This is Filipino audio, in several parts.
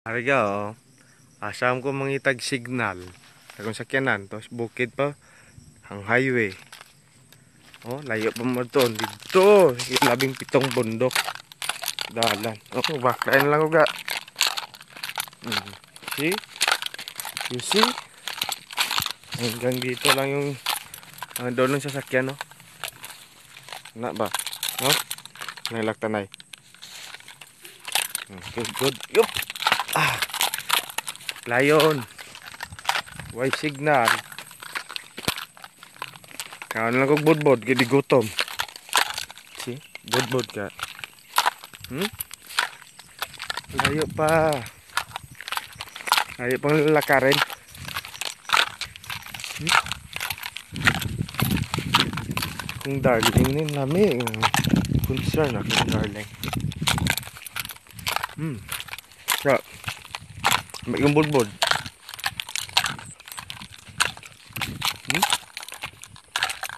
Harga oh. Asam ko mangitag signal. Kung sakyanan, tapos bukid pa. Ang highway. Oh, layo pa mo to. Dito. Labing pitong bundok. Dalan. Oh, bakain lang uga. Hmm. See? You see? Hanggang dito lang yung uh, doon ng sasakyan, no? Na ba? No? Nailak tanay. Hmm, Good, good. Yup! Ah! Lion! White signal. Kaon lang kog bodbod, gidi gutom. See? Bodbod ka. Hmm? Layo pa. Layo pang lalakarin. Hmm? Kung darling ni nami, concern ako darling. Hmm. Ya. Yung bodbod. Hmm?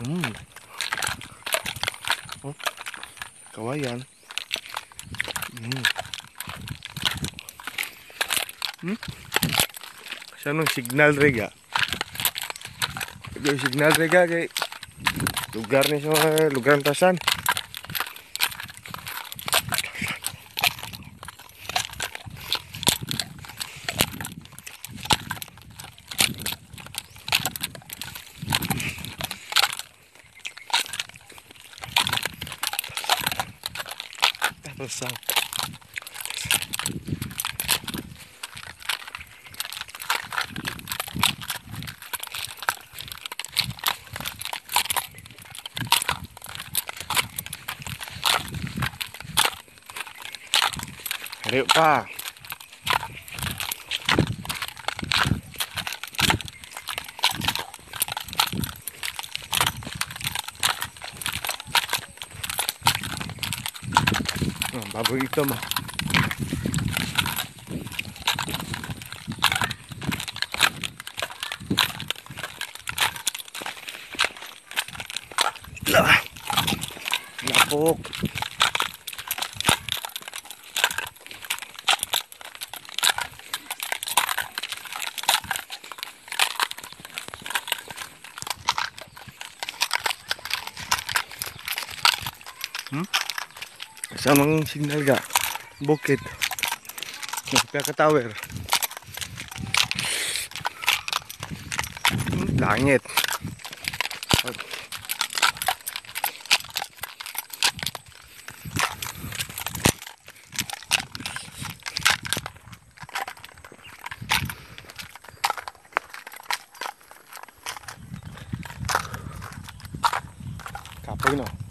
Hmm. Oh. Kawayan. Hmm. Hmm? Siya nung signal rega. Yung signal rega kay lugar ni sa lugar tasan. Tapos sa Hari pa. Oh, baboy ito. Lah. Lapok. Samang signal ga. Bukid. Kaya ka tower. Langit. Kapoy no.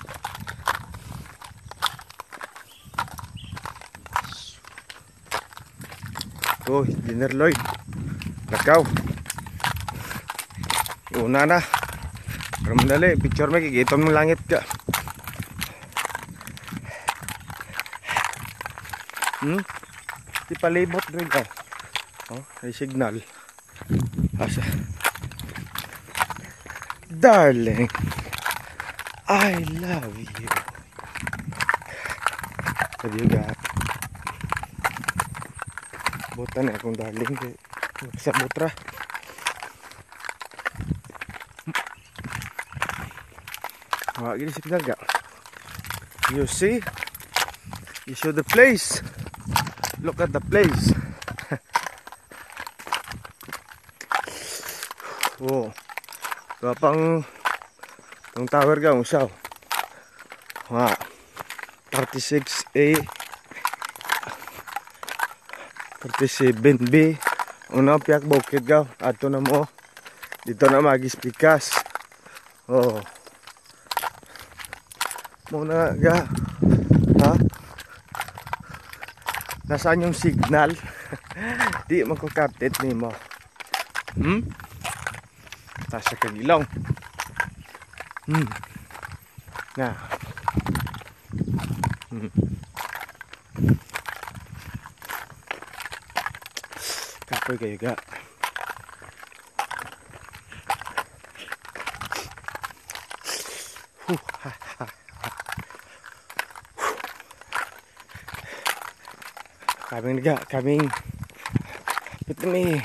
Oh, Dinner Lloyd. Lakaw. Una na. Pero madali, picture mo, kikitom ng langit ka. Hmm? Di palibot rin ka. Oh, may signal. Asa. Darling, I love you. Love you, God. Buta na akong darling kay sa butra. Wa gini signal ga. You see? You show the place. Look at the place. oh. Wa pang tower ga usaw. Wa. 36A 37B Una piyak bukid gaw. Ato na mo. Dito na magis pikas Oh. Muna ga. Ha? Nasaan yung signal? Di magkukapit ni mo. Hmm? Tasa kagilong. Hmm. Na Hmm Kapoy kayo ga. Kaming ga, kaming Hit me.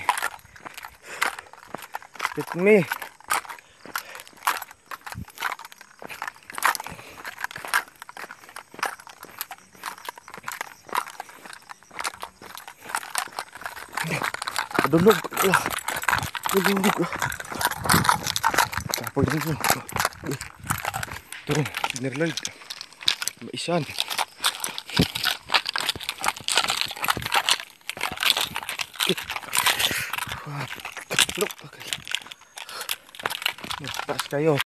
Hit me. Padulog. Ah. Padulog. Ah. Kapag dito. Ito. Dinnerlight. Maisan. Look. Okay. Taas kayo.